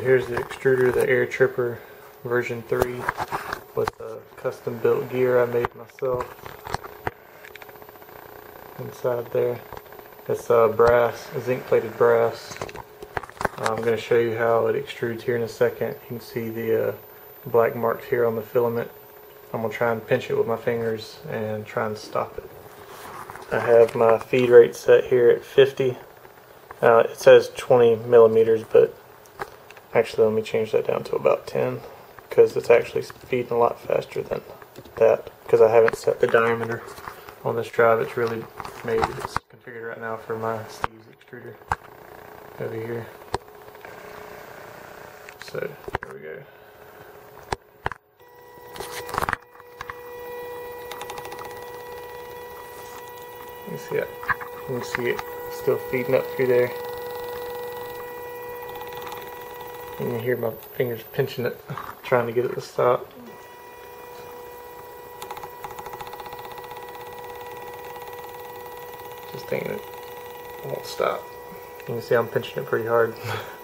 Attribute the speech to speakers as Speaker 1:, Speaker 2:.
Speaker 1: here's the extruder, the Airtripper version 3 with the custom built gear I made myself inside there. It's uh, brass, zinc plated brass. I'm going to show you how it extrudes here in a second. You can see the uh, black marks here on the filament. I'm going to try and pinch it with my fingers and try and stop it. I have my feed rate set here at 50. Uh, it says 20 millimeters, but actually let me change that down to about 10 because it's actually feeding a lot faster than that because I haven't set the diameter on this drive. It's really made, it's configured right now for my Steve's extruder over here. So, here we go. You see it. You can see it still feeding up through there. You can hear my fingers pinching it, trying to get it to stop. Just thinking it won't stop. You can see I'm pinching it pretty hard.